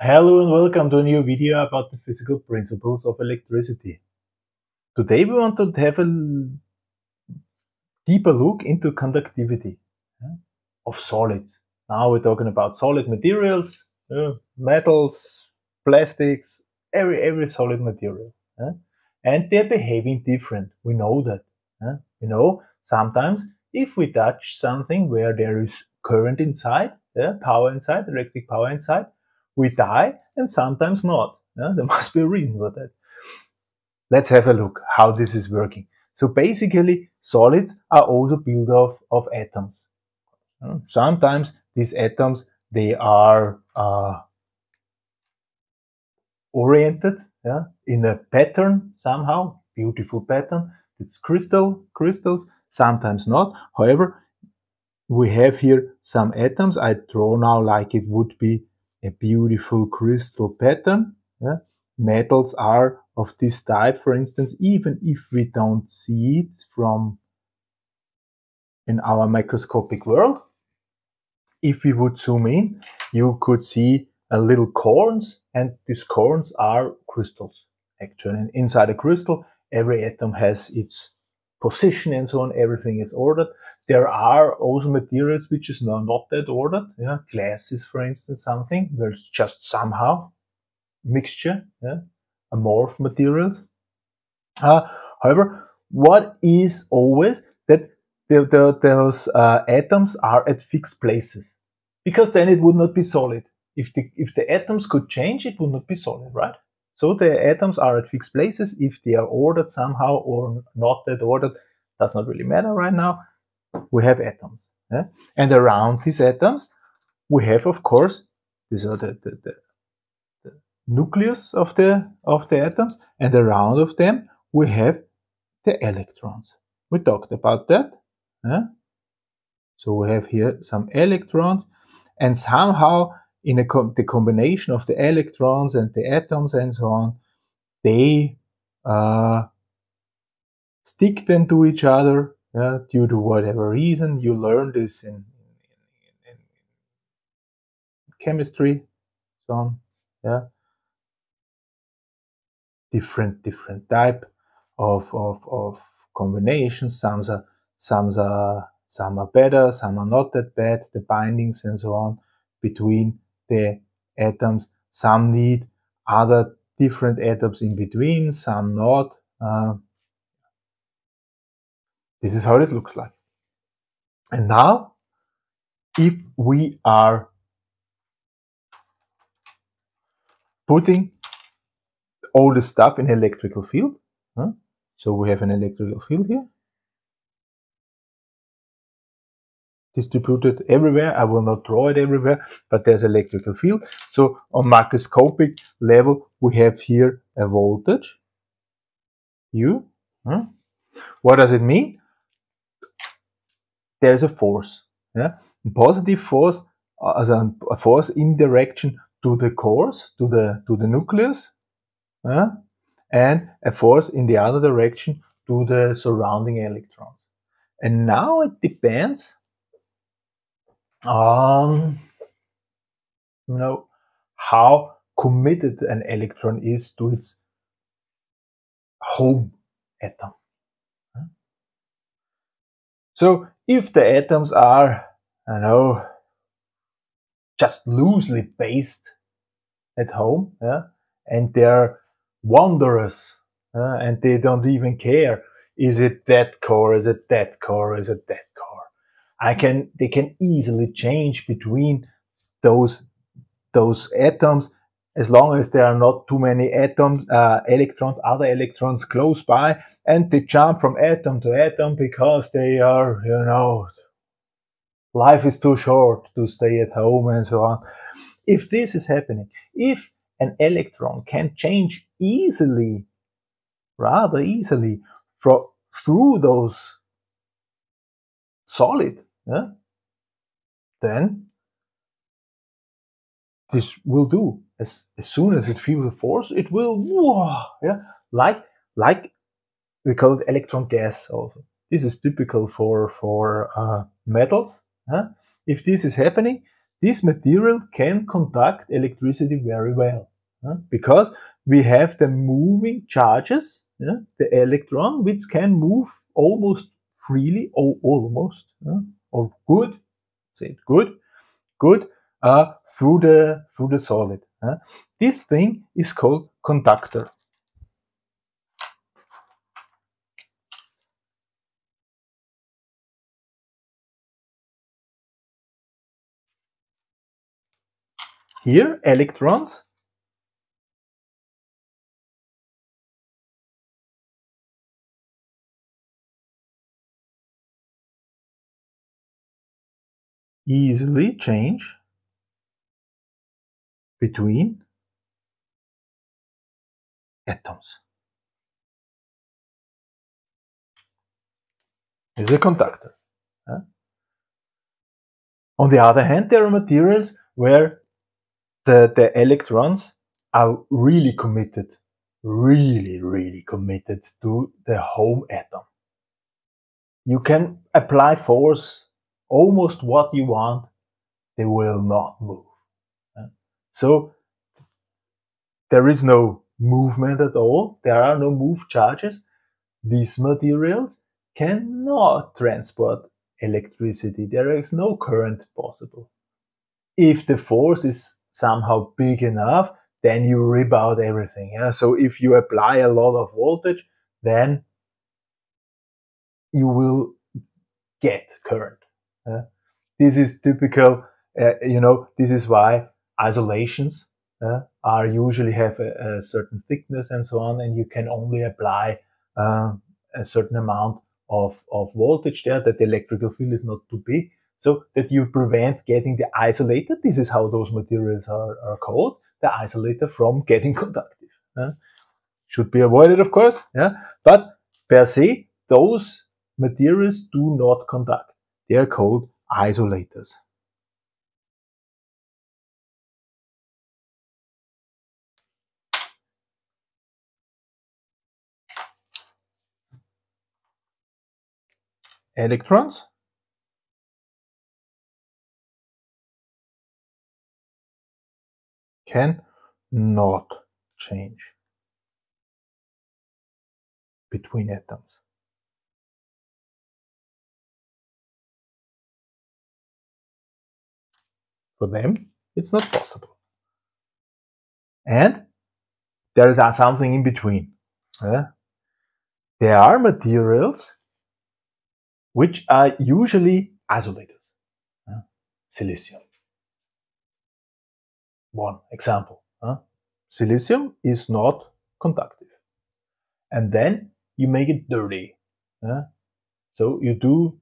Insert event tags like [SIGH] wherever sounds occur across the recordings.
Hello and welcome to a new video about the physical principles of electricity. Today we want to have a deeper look into conductivity of solids. Now we're talking about solid materials, metals, plastics, every, every solid material. And they're behaving different. We know that. You know, sometimes if we touch something where there is current inside, power inside, electric power inside, we die and sometimes not. Yeah? There [LAUGHS] must be a reason for that. Let's have a look how this is working. So basically, solids are also built of, of atoms. Sometimes these atoms, they are uh, oriented yeah, in a pattern somehow, beautiful pattern. It's crystal, crystals, sometimes not. However, we have here some atoms. I draw now like it would be a beautiful crystal pattern. Yeah? Metals are of this type, for instance, even if we don't see it from in our microscopic world. If we would zoom in, you could see a little corns, and these corns are crystals, actually. And inside a crystal, every atom has its position and so on, everything is ordered. There are also materials which is not, that ordered. Yeah, for instance, something where it's just somehow mixture, yeah, amorph materials. Uh, however, what is always that the, the, those uh, atoms are at fixed places because then it would not be solid. If the, if the atoms could change, it would not be solid, right? So the atoms are at fixed places. If they are ordered somehow or not that ordered, does not really matter right now. We have atoms. Yeah? And around these atoms, we have, of course, these are the, the, the, the nucleus of the, of the atoms. And around of them, we have the electrons. We talked about that. Yeah? So we have here some electrons and somehow in com the combination of the electrons and the atoms and so on, they uh, stick them to each other yeah, due to whatever reason. You learn this in, in, in, chemistry, so on. Yeah, different different type of of, of combinations. Some are some are some are better, some are not that bad. The bindings and so on between the atoms. Some need other different atoms in between, some not. Uh, this is how this looks like. And now, if we are putting all the stuff in electrical field, huh? so we have an electrical field here, distributed everywhere. I will not draw it everywhere, but there's electrical field. So on macroscopic level, we have here a voltage, U. What does it mean? There's a force. Yeah? Positive force uh, as a, force in direction to the cores, to the to the nucleus, and a force in the other direction to the surrounding electrons. And now it depends um, you know, how committed an electron is to its home atom. So if the atoms are, I know, just loosely based at home, yeah, and they're wanderers, uh, and they don't even care, is it that core, is it that core, is it that I can they can easily change between those those atoms as long as there are not too many atoms, uh, electrons, other electrons close by, and they jump from atom to atom because they are, you know, life is too short to stay at home and so on. If this is happening, if an electron can change easily, rather easily, from, through those solid yeah, then this will do. As, as soon as it feels a force, it will, whoa, yeah, like, like we call it electron gas also. This is typical for, for uh, metals. Huh? If this is happening, this material can conduct electricity very well uh, because we have the moving charges, yeah, the electron, which can move almost freely, or almost, or good, say it good, good, uh, through the through the solid. this thing is called conductor. Here, electrons easily change between atoms. Is a conductor. On the other hand, there are materials where the, the electrons are really committed, really, really committed to the home atom. You can apply force almost what you want, they will not move. So there is no movement at all. There are no move charges. These materials cannot transport electricity. There is no current possible. If the force is somehow big enough, then you rip out everything. Yeah? So if you apply a lot of voltage, then you will get current. This is typical, uh, you know, this is why isolations uh, are usually have a, a, certain thickness and so on, and you can only apply uh, a certain amount of, of voltage there that the electrical field is not too big so that you prevent getting the isolator. This is how those materials are, are called, the isolator from getting [LAUGHS] conductive. Should be avoided, of course, yeah. But per se, those materials do not conduct. They are called isolators. Electrons can not change between atoms. For them, it's not possible. And there is something in between. There are materials which are usually isolators. Silicium. One example. Silicium is not conductive. And then you make it dirty. So you do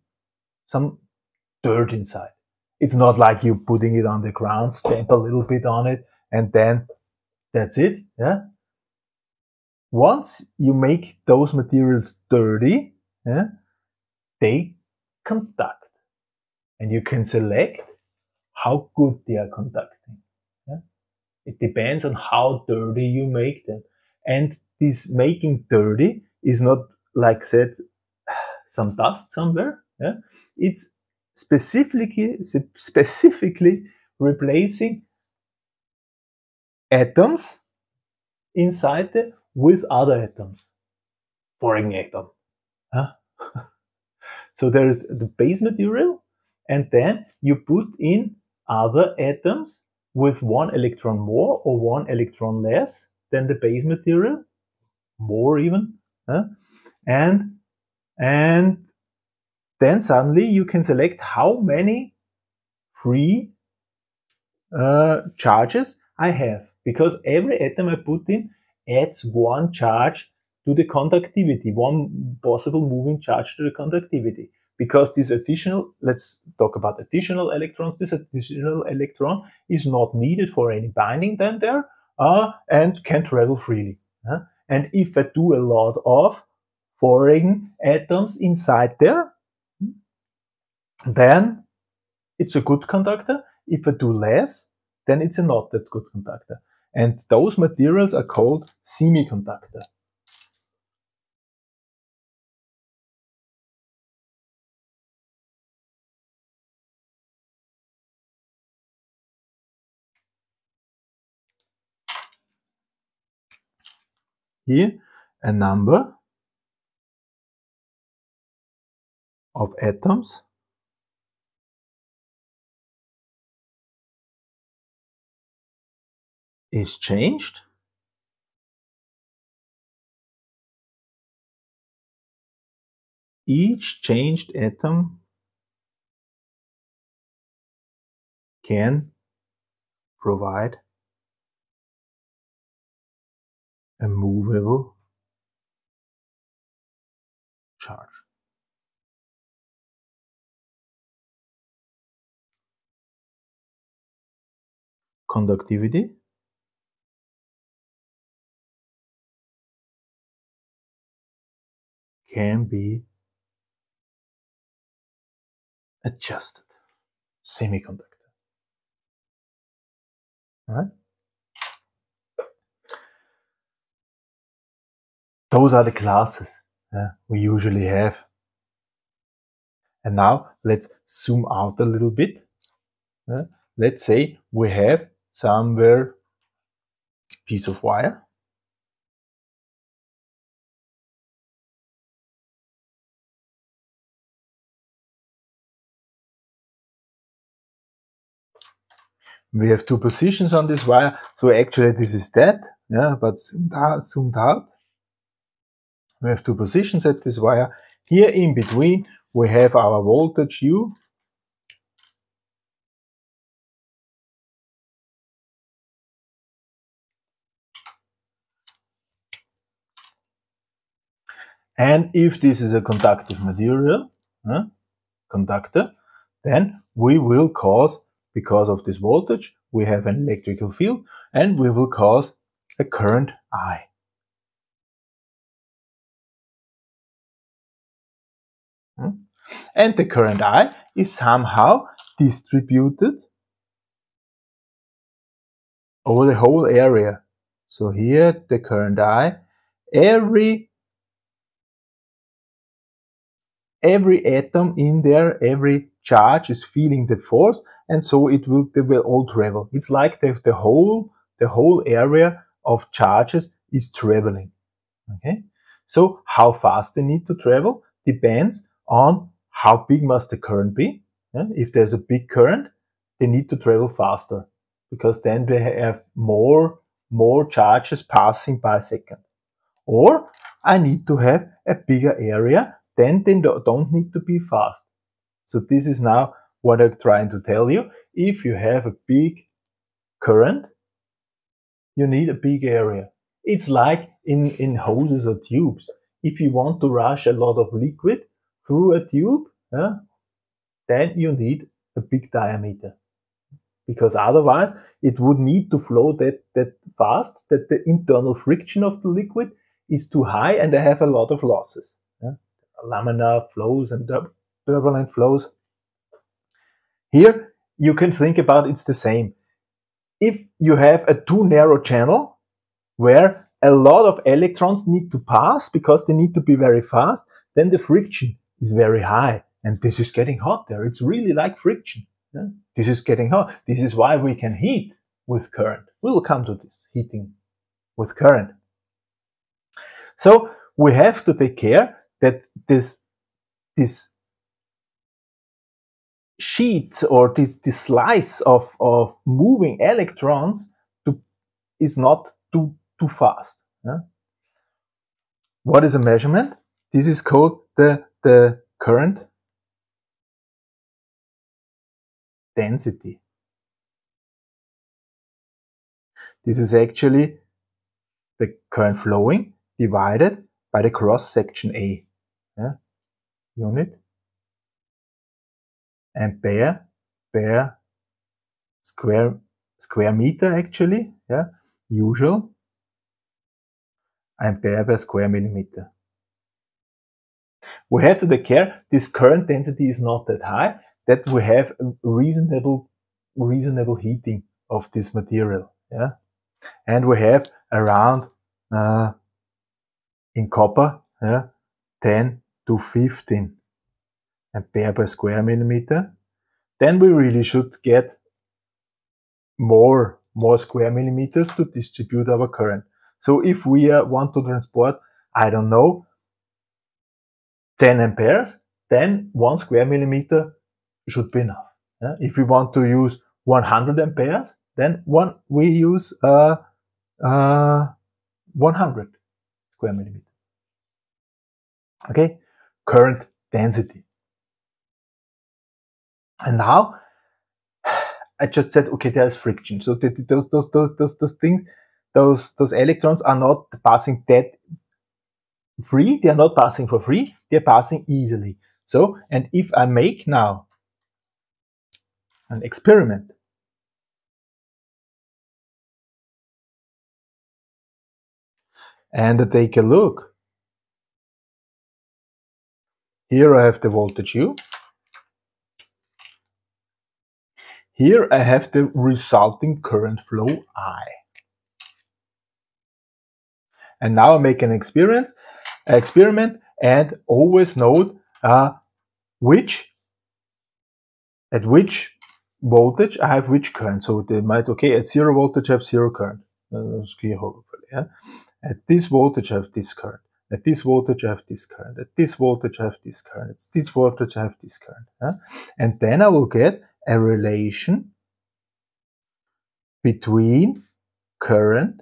some dirt inside. It's not like you putting it on the ground, stamp a little bit on it, and then that's it. Yeah. Once you make those materials dirty, yeah, they conduct. And you can select how good they are conducting. Yeah? It depends on how dirty you make them. And this making dirty is not like said [SIGHS] some dust somewhere. Yeah? It's specifically specifically replacing atoms inside it with other atoms. Boring atom. Huh? [LAUGHS] so there is the base material and then you put in other atoms with one electron more or one electron less than the base material, more even, huh? and and then suddenly you can select how many free uh, charges I have because every atom I put in adds one charge to the conductivity, one possible moving charge to the conductivity. Because this additional, let's talk about additional electrons, this additional electron is not needed for any binding then there uh, and can travel freely. Uh, and if I do a lot of foreign atoms inside there, then it's a good conductor. If I do less, then it's a not that good conductor. And those materials are called semiconductor. Here, a number of atoms is changed each changed atom can provide a movable charge. Conductivity can be adjusted semiconductor. Right? Those are the classes yeah, we usually have. And now let's zoom out a little bit. Yeah? Let's say we have somewhere piece of wire. We have two positions on this wire. So actually this is that, yeah, but zoomed out, zoomed out. We have two positions at this wire. Here in between, we have our voltage U. And if this is a conductive material, uh, conductor, then we will cause because of this voltage, we have an electrical field and we will cause a current I. Hmm? And the current I is somehow distributed over the whole area. So here the current I, every every atom in there, every charge is feeling the force and so it will they will all travel. It's like the, the whole the whole area of charges is traveling okay? So how fast they need to travel depends on how big must the current be. Yeah? if there's a big current they need to travel faster because then they have more more charges passing by second. Or i need to have a bigger area then they don't need to be fast so this is now what I'm trying to tell you. If you have a big current, you need a big area. It's like in, in hoses or tubes. If you want to rush a lot of liquid through a tube, then you need a big diameter. Because otherwise it would need to flow that, that fast that the internal friction of the liquid is too high and I have a lot of losses. Yeah? Laminar flows and turbulent flows. Here, you can think about it's the same. If you have a too narrow channel where a lot of electrons need to pass because they need to be very fast, then the friction is very high. And this is getting hot there. It's really like friction. Yeah? This is getting hot. This is why we can heat with current. We will come to this, heating with current. So we have to take care that this, this sheet or this, this slice of, of moving electrons to, is not too, too fast. Yeah? What is a measurement? This is called the, the current density. This is actually the current flowing divided by the cross section A. Yeah? Unit ampere per per square square meter actually yeah usual ampere per square millimeter. We have to take care this current density is not that high that we have reasonable reasonable heating of this material yeah. And we have around uh, in copper yeah 10 to 15 ampere per square millimeter, then we really should get more, more square millimeters to distribute our current. So if we uh, want to transport, I don't know, 10 amperes, then one square millimeter should be enough. Yeah? If we want to use 100 amperes, then one we use uh, uh, 100 square millimeters. Okay, current density. And now [SIGHS] I just said, okay, there is friction. So those, those, those, those, those things, those, those electrons are not passing that free. They are not passing for free. They are passing easily. So, and if I make now an experiment, and I take a look, here I have the voltage U. Here I have the resulting current flow I. And now I make an experiment, experiment and always note uh, which, at which voltage I have which current. So they might, okay, at zero voltage I have zero current. That's clear hopefully. Yeah? At this voltage I have this current. At this voltage I have this current. At this voltage I have this current. At this voltage I have this current. Yeah? And then I will get a relation between current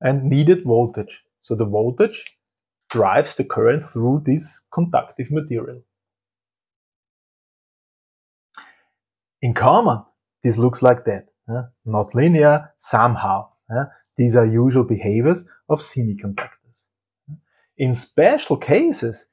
and needed voltage. So the voltage drives the current through this conductive material. In common, this looks like that. Not linear, somehow. These are usual behaviors of semiconductors. In special cases,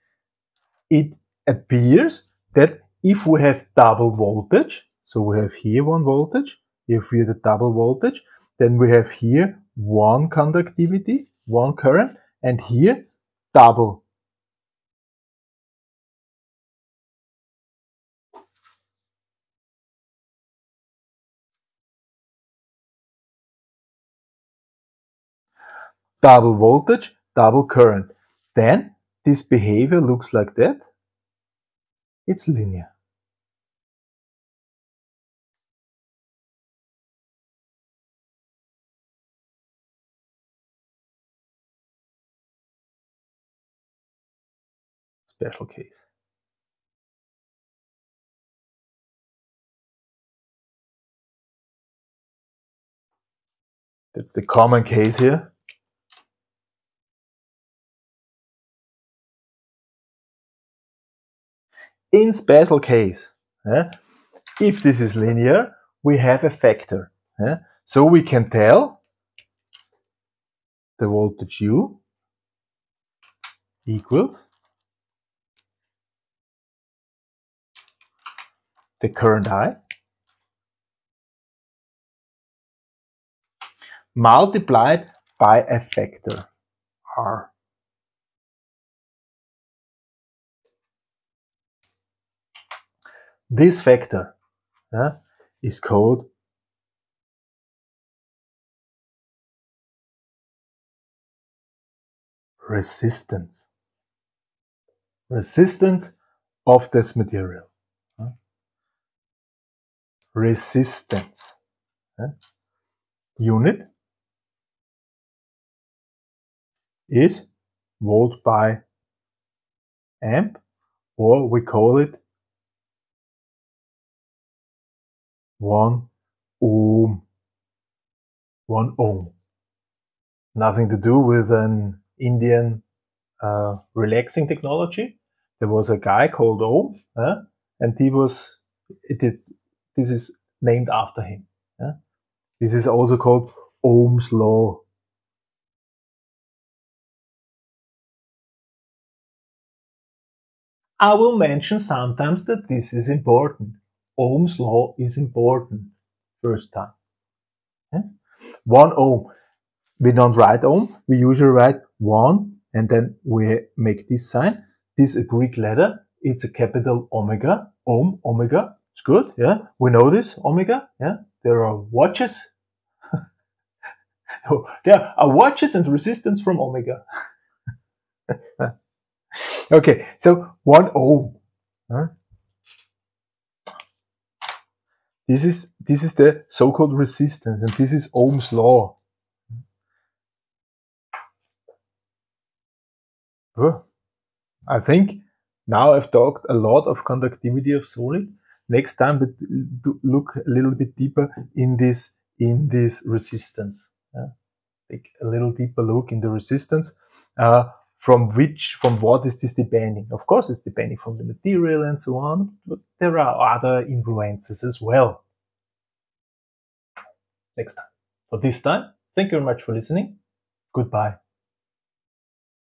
it appears that if we have double voltage, so we have here one voltage, if we have the double voltage, then we have here one conductivity, one current, and here double. Double voltage, double current. Then this behavior looks like that it's linear. Special case. That's the common case here. In special case, if this is linear, we have a factor. So we can tell the voltage U equals the current I multiplied by a factor R. This factor yeah, is called resistance. Resistance of this material. Resistance. Unit is volt by amp or we call it 1 ohm. 1 ohm. Nothing to do with an Indian uh, relaxing technology. There was a guy called Ohm, uh, and he was, it is, this is named after him. This is also called Ohm's law. I will mention sometimes that this is important. Ohm's law is important first time. Yeah? One ohm. We don't write ohm. We usually write one and then we make this sign. This is a Greek letter. It's a capital omega. Ohm, omega. It's good. Yeah. We know this omega. Yeah. There are watches. [LAUGHS] there are watches and resistance from omega. [LAUGHS] okay. So one ohm. Huh? This is, this is the so-called resistance and this is Ohm's law. I think now I've talked a lot of conductivity of solid. Next time, but look a little bit deeper in this in this resistance. Yeah? Take a little deeper look in the resistance. Uh, from which, from what is this depending? Of course, it's depending from the material and so on, but there are other influences as well. Next time. For this time, thank you very much for listening. Goodbye.